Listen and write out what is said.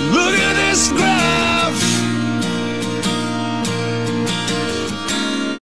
Look at this.